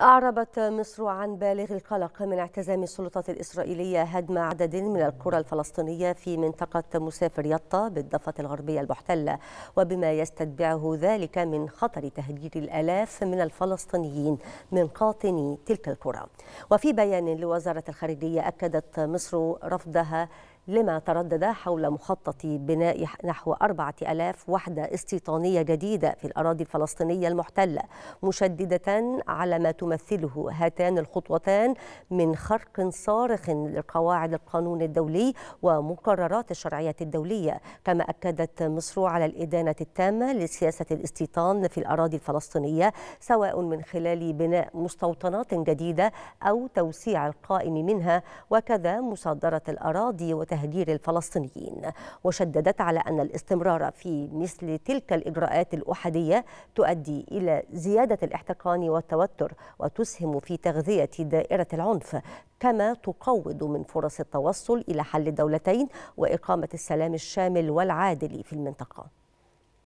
أعربت مصر عن بالغ القلق من اعتزام السلطات الإسرائيلية هدم عدد من القرى الفلسطينية في منطقة مسافر يطا بالضفة الغربية المحتلة وبما يستتبعه ذلك من خطر تهجير الآلاف من الفلسطينيين من قاطني تلك القرى. وفي بيان لوزارة الخارجية أكدت مصر رفضها لما تردد حول مخطط بناء نحو أربعة ألاف وحدة استيطانية جديدة في الأراضي الفلسطينية المحتلة مشددة على ما تمثله هاتان الخطوتان من خرق صارخ لقواعد القانون الدولي ومقررات الشرعية الدولية. كما أكدت مصر على الإدانة التامة لسياسة الاستيطان في الأراضي الفلسطينية سواء من خلال بناء مستوطنات جديدة أو توسيع القائم منها. وكذا مصادرة الأراضي وتهجير الفلسطينيين وشددت على أن الاستمرار في مثل تلك الإجراءات الأحادية تؤدي إلى زيادة الاحتقان والتوتر وتسهم في تغذية دائرة العنف كما تقوض من فرص التوصل إلى حل الدولتين وإقامة السلام الشامل والعادل في المنطقة.